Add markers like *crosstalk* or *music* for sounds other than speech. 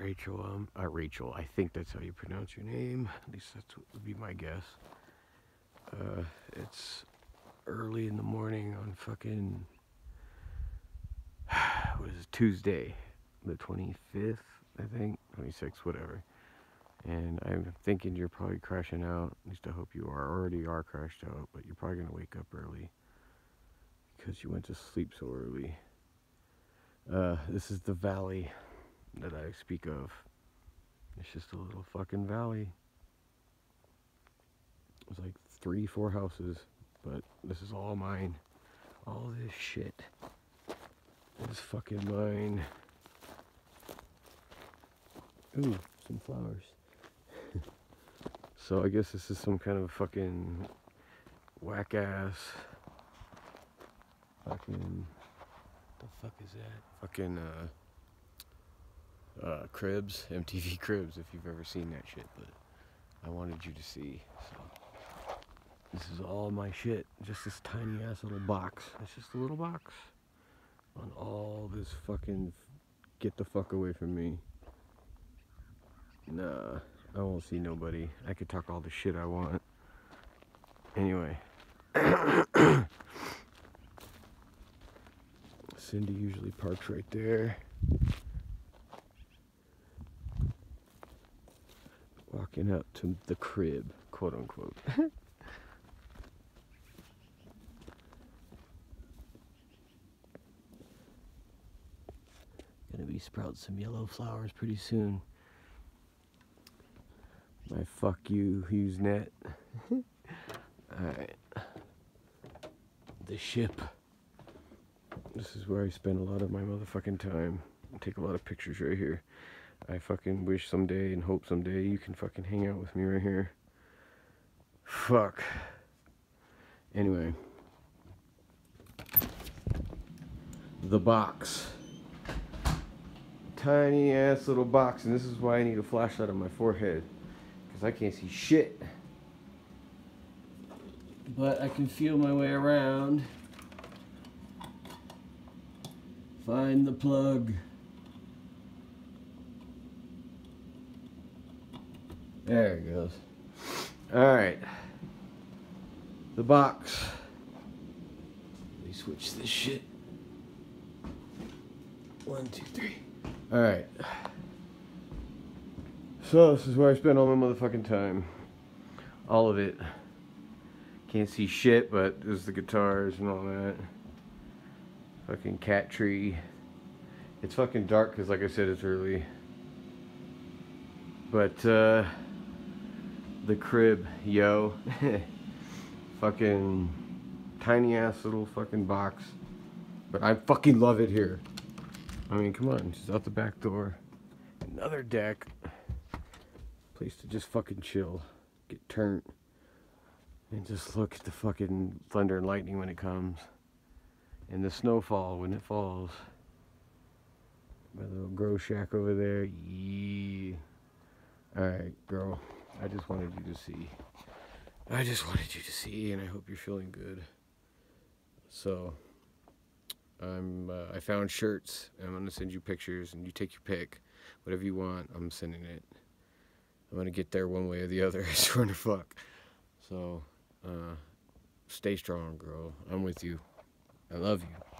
Rachel. Um, uh, Rachel. I think that's how you pronounce your name. At least that would be my guess. Uh, it's early in the morning on fucking *sighs* what is it, Tuesday, the 25th, I think, 26th, whatever. And I'm thinking you're probably crashing out. At least I hope you are. Already are crashed out, but you're probably gonna wake up early because you went to sleep so early. Uh, this is the valley that I speak of. It's just a little fucking valley. It's like three, four houses, but this is all mine. All this shit is fucking mine. Ooh, some flowers. *laughs* so I guess this is some kind of fucking whack ass fucking the fuck is that? Fucking uh uh cribs, *laughs* MTV cribs if you've ever seen that shit, but I wanted you to see. So this is all my shit. Just this tiny ass little box. It's just a little box on all this fucking get the fuck away from me. Nah, I won't see nobody. I could talk all the shit I want. Anyway. *coughs* Cindy usually parks right there. Walking up to the crib, quote unquote. *laughs* Gonna be sprout some yellow flowers pretty soon. My fuck you, HughesNet. *laughs* Alright. The ship. This is where I spend a lot of my motherfucking time. I take a lot of pictures right here. I fucking wish someday and hope someday you can fucking hang out with me right here. Fuck. Anyway. The box. Tiny ass little box, and this is why I need a flashlight on my forehead. Because I can't see shit. But I can feel my way around. Find the plug. There it goes. Alright. The box. Let me switch this shit. One, two, three. Alright. So, this is where I spend all my motherfucking time. All of it. Can't see shit, but there's the guitars and all that. Fucking cat tree. It's fucking dark because, like I said, it's early. But, uh, the crib, yo. *laughs* fucking tiny ass little fucking box. But I fucking love it here. I mean, come on, just out the back door. Another deck. Place to just fucking chill. Get turned. And just look at the fucking thunder and lightning when it comes and the snowfall when it falls. My little grow shack over there. Yeah. Alright, girl. I just wanted you to see. I just wanted you to see, and I hope you're feeling good. So, I'm. Uh, I found shirts. I'm gonna send you pictures, and you take your pick, whatever you want. I'm sending it. I'm gonna get there one way or the other. *laughs* I swear to fuck. So, uh, stay strong, girl. I'm with you. I love you.